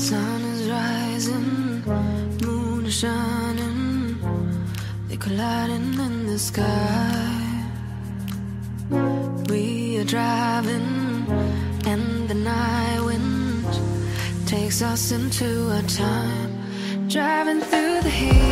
Sun is rising, moon is shining, they're colliding in the sky. We are driving, and the night wind takes us into a time, driving through the heat.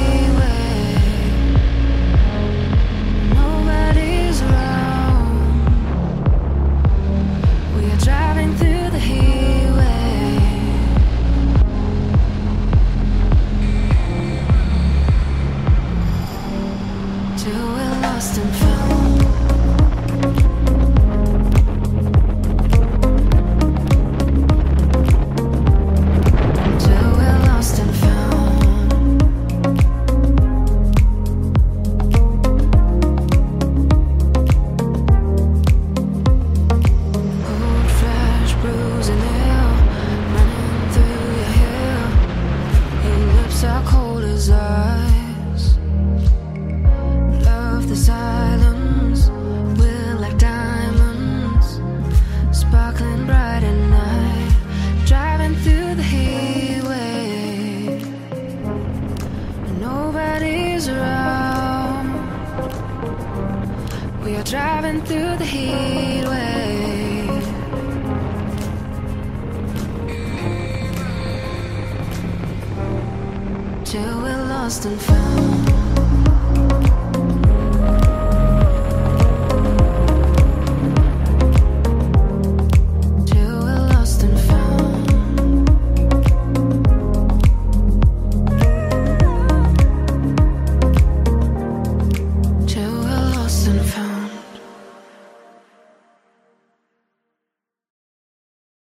Bruising nail running through your hair. Your lips are cold as ice. Love the silence. We're like diamonds, sparkling bright at night. Driving through the wave. Nobody's around. We are driving through the heat wave. Till we're lost and found.